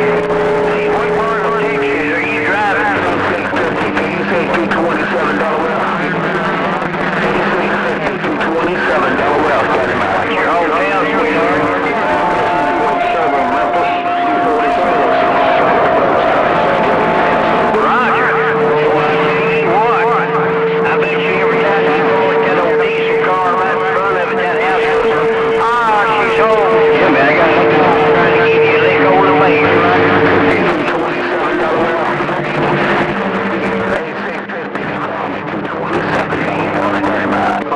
Hey, what part of Texas are you driving? You say 227 Delaware? You say 227 Delaware, got him out. Your hotel, sweetheart. Seven Memphis, 247. Roger. Well, I tell you what, I bet you every time you go with that old diesel car right in front of it, that house goes, ah, she's home. Yeah, man, I got something trying to give you a lick over the waist, Roger. 227 Delaware.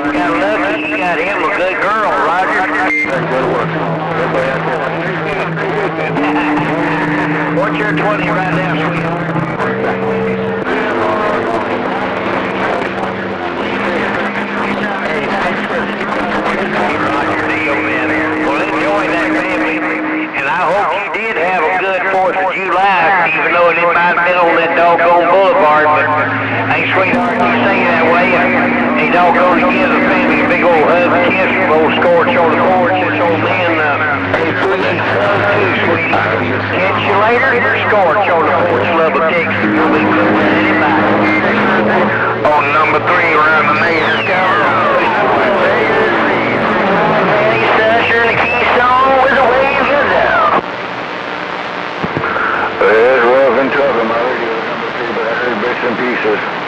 You got lucky, you got him a good girl, Roger. Good work. Everybody out there. What's your 20 right now, sweetheart? Roger, deal, man. Well, enjoy that family, and I hope you did have a good 4th of July, even though it might have been on that doggone boulevard, but, hey, sweetheart, you say that way, and hey, doggone, give the family a big old hug and kiss old Scorch on the porch, this old man, uh, hey, love too, sweetie. Catch you later, Scorch on the porch, Lubbock, Texas. You'll be cool with anybody. On number three, around the main Stusher and and my number three, but I heard bits and pieces.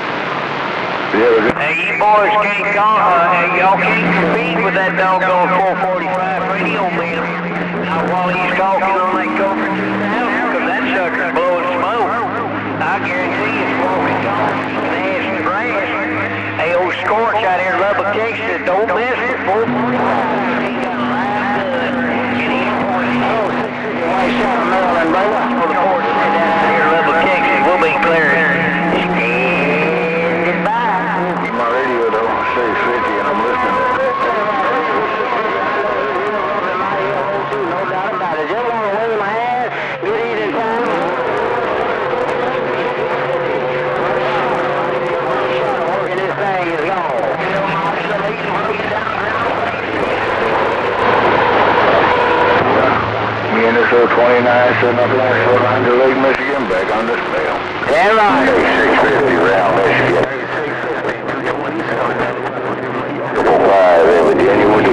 Hey, you boys can't call, uh, y'all can't compete with that doggone 445 radio man. Not while he's talking on that Cobra 2000, because that sucker's blowing smoke. I guarantee smoking talking, ash and brass. Hey, old Scorch out here in Lubbock, Texas, don't mess with 445. 429, so nothing to Lake Michigan, back on this mail. Stand on. round Michigan. 5, Virginia, what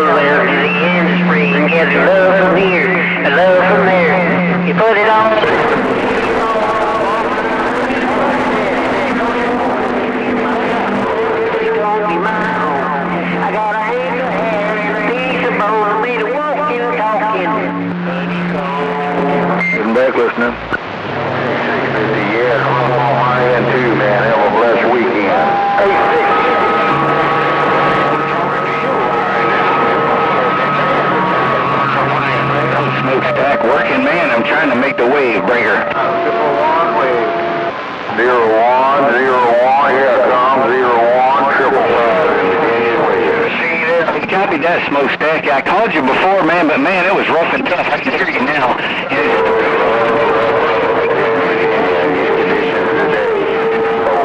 all the way up to the end of spring. Gathered love from here and love from there. You put it on. I got a hand of hair and a piece of bone. I made a walking, talking. Sitting back listening. 650, yeah, I'm on my end too, man. Have a blessed weekend. Smokestack working, man. I'm trying to make the wave breaker. Triple one wave. Zero one, zero one, here it comes, zero one, triple five in Virginia wave. See this? You copied that smokestack. I called you before, man, but man, it was rough and tough. I can hear you now.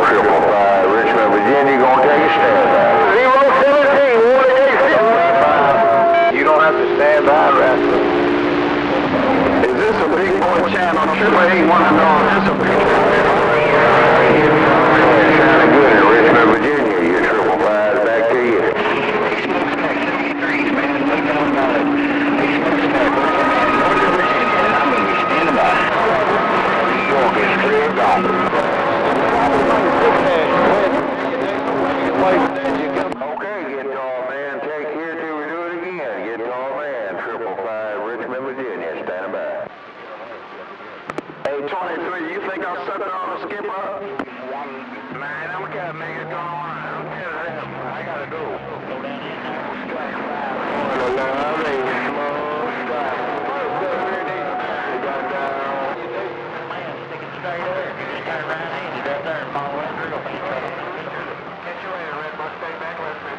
Triple five, Richmond, Virginia, gonna take a stand by. Zero this is a big boy channel? Triple eight wanna know, is this a big good in Richmond, Virginia. Your triple five, back to you. Okay, get tall man. Take care till we do it again. Get tall man. Triple five, Richmond, Virginia. Stand by. Hey, 23, you think set it on the skipper? Man, I'm gonna make it go on. I'm getting it. I gotta go. Go down in Catch you later, Red Buck. Stay back with me.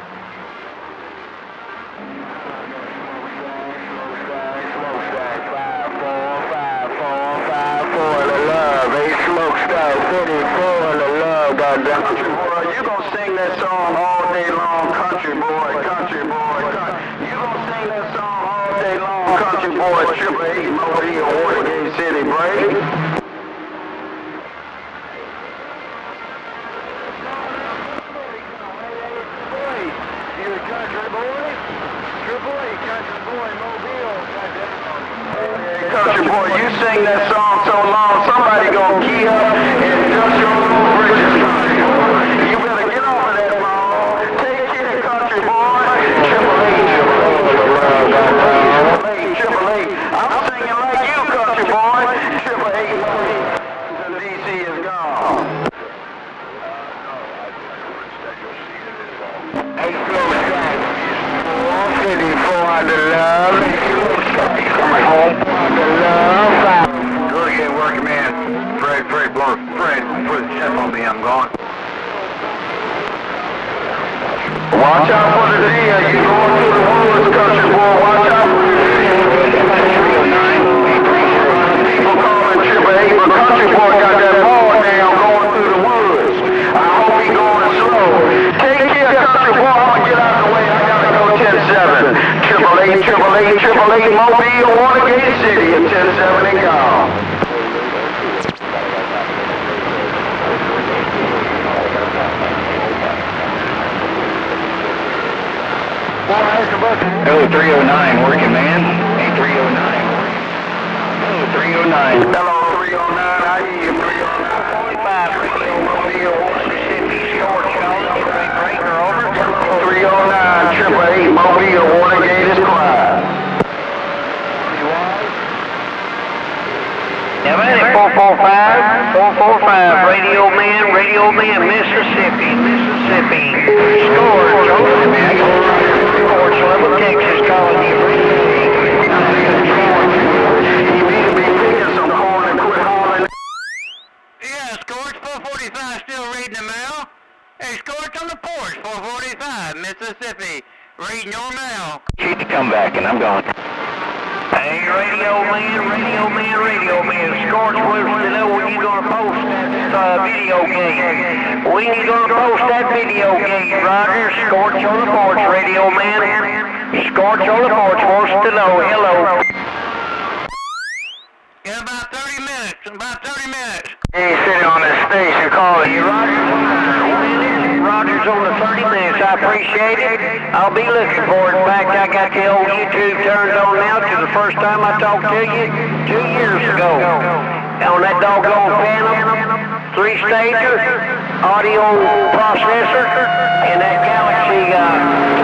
Country boy, you gonna sing that song all day long, country boy, country boy, country. You gonna sing that song all day long, country boy, triple eight, Modi, Watergate City break. Country boy, you sing that song so long, somebody gonna key up and dust your little bridges. Country boy. You better get off of that ball. Take care, country boy. Triple eight, triple eight, triple eight, triple eight. I'm singing like you, country boy. Triple eight, the DC is gone. Eight flow strike. Four fifty four under love. Coming home under love. Good again, working man. Fred, Fred, blow, Fred, put the chest on me. I'm gone. Watch out for the deer. You going through the woods, country boy. Watch out. People calling triple eight, but country boy got that ball down going through the woods. I hope he going slow. Take care, country boy. I'm gonna get out of the way. I gotta go 10-7. Triple eight, triple eight, triple eight, Mobile, Watergate City, and 10-7 and gone. Hello, 309, working man. Hey, 309. Hello, 309. Hello, 309. I hear you, 309. 45, radio, Mobile, Mississippi, Short, Charlotte, Great Breaker, over. 309, triple eight, Mobile, Watergate is quiet. Now, man, 445, 445, Radio Man, Radio Man, Mississippi, Mississippi. Score, Joseph, man, I got Sports Level, Texas, calling you. You need to be picking some corn quit hauling. Yeah, Scorch 445 still reading the mail. Hey, Scorch on the porch, 445, Mississippi, reading your mail. Shoot the comeback, and I'm gone. Radio Man, Radio Man, Radio Man. Scorch wants to know when you gonna post that uh, video game. When you gonna post that video game, Roger? Scorch on the porch, Radio Man. Scorch on the porch wants to know. Hello. In about 30 minutes. In about 30 minutes. He's sitting on the station calling you, Roger. The 30 minutes. I appreciate it. I'll be looking for it. In fact, I got the old YouTube turned on now to the first time I talked to you two years ago. On that doggone Phantom, three-stager, audio processor, and that Galaxy uh,